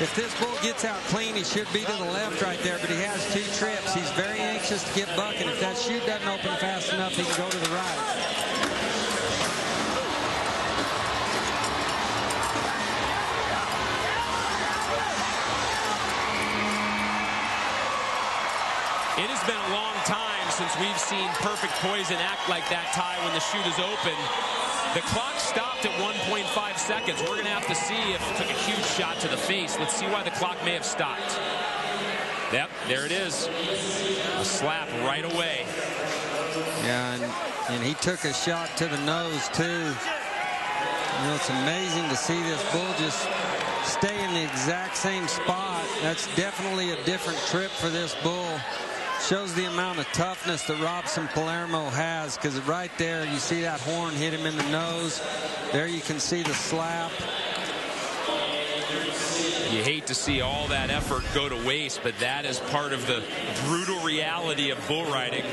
If this bull gets out clean, he should be to the left right there, but he has two trips. He's very anxious to get bucking. If that chute doesn't open fast enough, he can go to the right. It has been a long time since we've seen Perfect Poison act like that tie when the chute is open. The clock stopped at 1.5 seconds. We're going to have to see if it took a huge shot to the face. Let's see why the clock may have stopped. Yep, there it is. A slap right away. Yeah, and, and he took a shot to the nose, too. You know, it's amazing to see this bull just stay in the exact same spot. That's definitely a different trip for this bull shows the amount of toughness that Robson Palermo has because right there you see that horn hit him in the nose. There you can see the slap. You hate to see all that effort go to waste, but that is part of the brutal reality of bull riding.